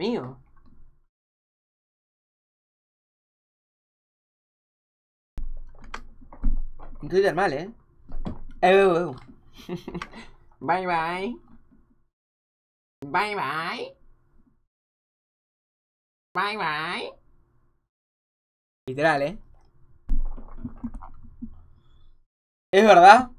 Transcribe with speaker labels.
Speaker 1: Mío. Twitter mal, ¿eh? Eu, eu. bye bye. Bye bye. Bye bye. Literal, ¿eh? ¿Es verdad?